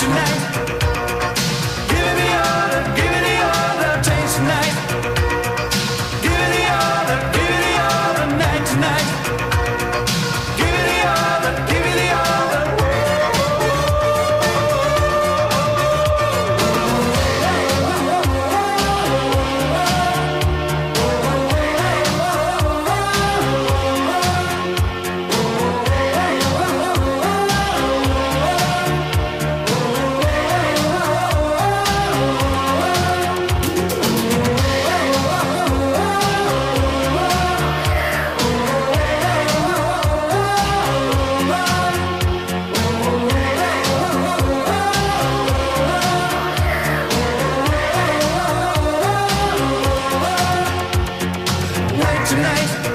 tonight. tonight.